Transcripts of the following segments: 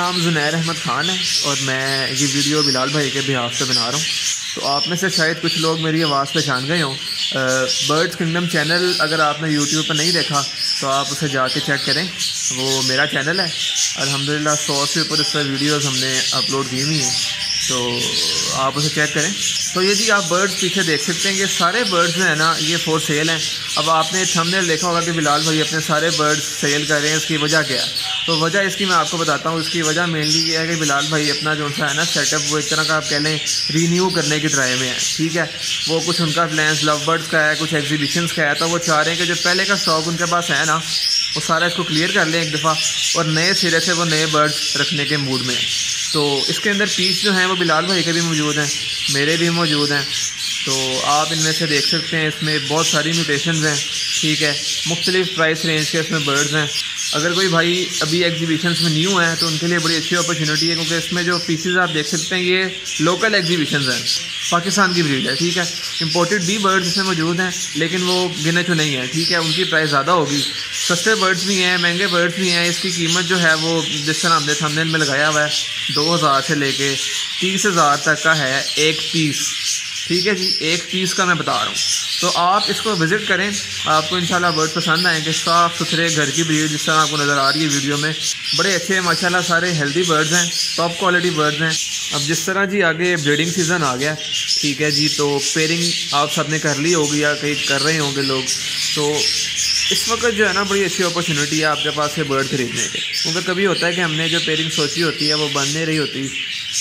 نام زنیر احمد خان ہے اور میں یہ ویڈیو بلال بھائی کے بحاف سے بنا رہا ہوں۔ تو آپ میں سے شاید کچھ لوگ میری آواز پہچان گئے ہوں۔ برڈس کنگڈم چینل اگر آپ نے یوٹیوب پہ نہیں دیکھا، تو آپ اسے جا کے چیک کریں۔ وہ میرا چینل ہے۔ الحمدللہ سو سے اوپر اس پر ویڈیوز ہم نے اپلوڈ کی ہوئی ہیں۔ تو آپ اسے چیک کریں۔ تو یہ جی آپ برڈس پیچھے دیکھ سکتے ہیں یہ سارے برڈز جو ہیں نا، یہ فور سیل ہیں۔ اب آپ نے تھم نے دیکھا ہوگا کہ بلال بھائی اپنے سارے برڈز سیل کر رہے ہیں، اس کی وجہ کیا ہے؟ تو وجہ اس کی میں آپ کو بتاتا ہوں۔ اس کی وجہ مینلی یہ ہے کہ بلال بھائی اپنا جو سا ہے نا سیٹ اپ وہ ایک طرح کا آپ کہہ لیں رینیو کرنے کی ٹرائی میں ہے ٹھیک ہے؟ وہ کچھ ان کا پلانس لو برڈس کا ہے، کچھ ایگزیبیشنس کا ہے۔ تو وہ چاہ رہے ہیں کہ جو پہلے کا اسٹاک ان کے پاس ہے نا، وہ سارا اس کو کلیئر کر لیں ایک دفعہ۔ اور نئے سرے سے وہ نئے برڈس رکھنے کے موڈ میں ہیں۔ تو اس کے اندر پیس جو ہیں وہ بلال بھائی کے بھی موجود ہیں، میرے بھی موجود ہیں۔ تو آپ ان میں سے دیکھ سکتے ہیں، اس میں بہت ساری میوٹیشنز ہیں۔ ٹھیک ہے، مختلف پرائس رینج کے اس میں برڈز ہیں۔ اگر کوئی بھائی ابھی ایگزیبیشنس میں نیو ہیں تو ان کے لیے بڑی اچھی اپرچونیٹی ہے، کیونکہ اس میں جو پیسز آپ دیکھ سکتے ہیں، یہ لوکل ایگزیبیشنز ہیں۔ پاکستان کی بریڈ ہے، ٹھیک ہے۔ امپورٹڈ بھی برڈز اس میں موجود ہیں، لیکن وہ گنے چو نہیں ہیں۔ ٹھیک ہے، ان کی پرائز زیادہ ہوگی۔ سستے برڈز بھی ہیں، مہنگے برڈز بھی ہیں۔ اس کی قیمت جو ہے، وہ جس طرح ہم نے تھم میں لگایا ہوا ہے، دو ہزار سے لے کے تیس ہزار تک کا ہے ایک پیس ٹھیک ہے جی ایک پیس کا میں بتا رہا ہوں۔ تو آپ اس کو وزٹ کریں۔ آپ کو انشاءاللہ برڈ پسند آئیں گے۔ صاف ستھرے گھر کی بریڈ جس طرح آپ کو نظر آ رہی ہے ویڈیو میں۔ بڑے اچھے، ماشاءاللہ سارے ہیلدی برڈز ہیں ٹاپ کوالٹی برڈز ہیں۔ اب جس طرح جی آگے بریڈنگ سیزن آ گیا ٹھیک ہے جی تو پیرنگ آپ سب نے کر لی ہوگی یا کہیں کر رہے ہوں گے لوگ؟ تو اس وقت جو ہے نا بڑی اچھی اپرچونیٹی ہے آپ کے پاس سے برڈ خریدنے کے۔ کیونکہ کبھی ہوتا ہے کہ ہم نے جو پیرنگ سوچی ہوتی ہے وہ بن نہیں رہی ہوتی۔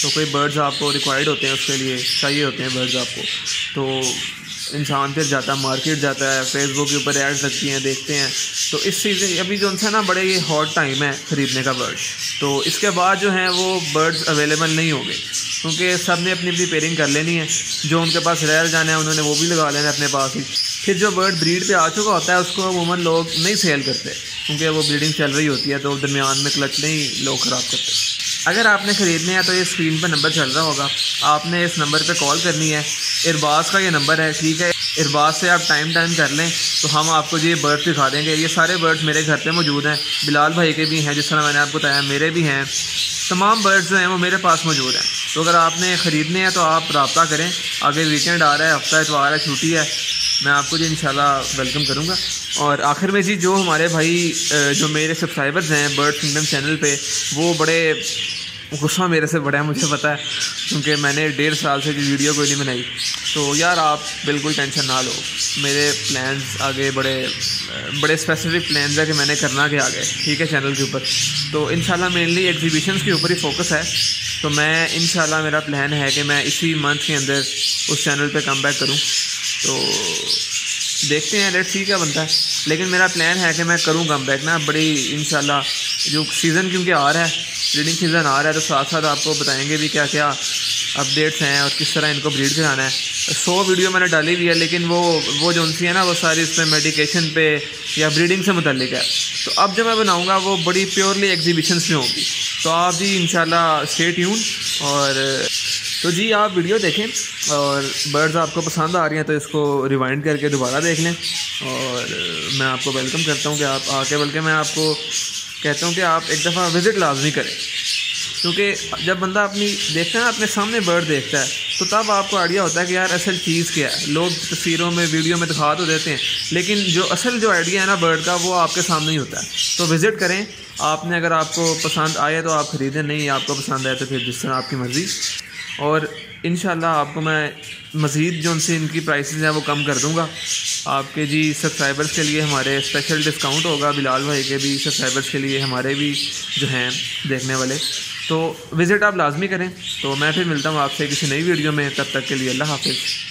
تو کوئی برڈز آپ کو ریکوائرڈ ہوتے ہیں اس کے لیے، چاہیے ہوتے ہیں برڈز آپ کو. تو انسان پھر جاتا ہے مارکیٹ جاتا ہے فیس بک کے اوپر ایڈ لگتی ہیں، دیکھتے ہیں. تو اس سیزن ابھی جو ان سے نا بڑے یہ ہاٹ ٹائم ہے خریدنے کا برڈ تو اس کے بعد جو ہیں وہ برڈز اویلیبل نہیں ہوں گے. کیونکہ سب نے اپنی اپنی پیرنگ کر لینی ہے. جو ان کے پاس رہ جانا ہے، انہوں نے وہ بھی لگا لینا اپنے پاس ہی. پھر جو برڈ بریڈ پہ آ چکا ہوتا ہے، اس کو عموماً لوگ نہیں سیل کرتے. کیونکہ وہ بریڈنگ چل رہی ہوتی ہے، تو درمیان میں کلچ نہیں لوگ خراب کرتے. اگر آپ نے خریدنے ہیں تو یہ اسکرین پہ نمبر چل رہا ہوگا. آپ نے اس نمبر پہ کال کرنی ہے. ارباز کا یہ نمبر ہے، ٹھیک ہے. ارباز سے آپ ٹائم ٹائم کر لیں تو ہم آپ کو یہ برڈ دکھا دیں گے. یہ سارے برڈ میرے گھر پہ موجود ہیں. بلال بھائی کے بھی ہیں، جس طرح میں نے آپ کو بتایا، میرے بھی ہیں. تمام برڈ جو ہیں وہ میرے پاس موجود ہیں. تو اگر آپ نے خریدنے ہیں تو آپ رابطہ کریں. آگے ویکینڈ آ رہا ہے، ہفتہ اتوار ہے، چھٹی ہے. میں آپ کو جی انشاءاللہ ویلکم کروں گا. اور آخر میں جی جو ہمارے بھائی جو میرے سبسکرائبرز ہیں برڈ کنگڈم چینل پہ، وہ بڑے غصہ میرے سے بڑا ہے مجھے پتہ ہے، کیونکہ میں نے ڈیڑھ سال سے جو ویڈیو کوئی نہیں بنائی۔ تو یار آپ بالکل ٹینشن نہ لو۔ میرے پلانز آگے بڑے بڑے اسپیسیفک پلانز ہیں کہ میں نے کرنا کہ آگے۔ ٹھیک ہے چینل کے اوپر۔ تو انشاءاللہ مینلی ایگزیبیشنس کے اوپر ہی فوکس ہے۔ تو میں انشاءاللہ میرا پلان ہے کہ میں اسی منتھ کے اندر اس چینل پہ کم بیک کروں۔ تو دیکھتے ہیں ریٹ سی کیا بنتا ہے لیکن میرا پلان ہے کہ میں کروں کم بیک نا بڑی انشاءاللہ جو سیزن کیونکہ آ رہا ہے بریڈنگ سیزن آ رہا ہے، تو ساتھ ساتھ آپ کو بتائیں گے بھی کیا کیا اپڈیٹس ہیں اور کس طرح ان کو بریڈ کرانا ہے۔ سو ویڈیو میں نے ڈالی ہوئی ہے، لیکن وہ وہ جو ان سی ہے نا، وہ ساری اس پہ میڈیکیشن پہ یا بریڈنگ سے متعلق ہے۔ تو اب جو میں بناؤں گا، وہ بڑی پیورلی ایگزیبیشنس میں ہوں گی تو آپ بھی ان شاء اللہ اسٹیٹ یون اور تو جی آپ ویڈیو دیکھیں اور برڈز آپ کو پسند آ رہی ہیں تو اس کو ریوائنڈ کر کے دوبارہ دیکھ لیں اور میں آپ کو ویلکم کرتا ہوں کہ آپ آ کے بلکہ میں آپ کو کہتا ہوں کہ آپ ایک دفعہ وزٹ لازمی کریں۔ کیونکہ جب بندہ اپنی دیکھتا ہے نا اپنے سامنے برڈ دیکھتا ہے تو تب آپ کو آئیڈیا ہوتا ہے کہ یار اصل چیز کیا ہے۔ لوگ تصویروں میں ویڈیو میں دکھا تو دیتے ہیں، لیکن جو اصل جو آئیڈیا ہے نا برڈ کا، وہ آپ کے سامنے ہی ہوتا ہے۔ تو وزٹ کریں۔ آپ نے اگر آپ کو پسند آئے تو آپ خریدیں، نہیں آپ کو پسند آئے تو پھر جس طرح آپ کی مرضی۔ اور انشاءاللہ آپ کو میں مزید جو ان سے ان کی پرائسز ہیں وہ کم کر دوں گا۔ آپ کے جی سبسکرائبرس کے لیے ہمارے اسپیشل ڈسکاؤنٹ ہوگا بلال بھائی کے بھی سبسکرائبرس کے لیے ہمارے بھی جو ہیں دیکھنے والے۔ تو وزٹ آپ لازمی کریں تو میں پھر ملتا ہوں آپ سے کسی نئی ویڈیو میں، تب تک کے لیے اللہ حافظ۔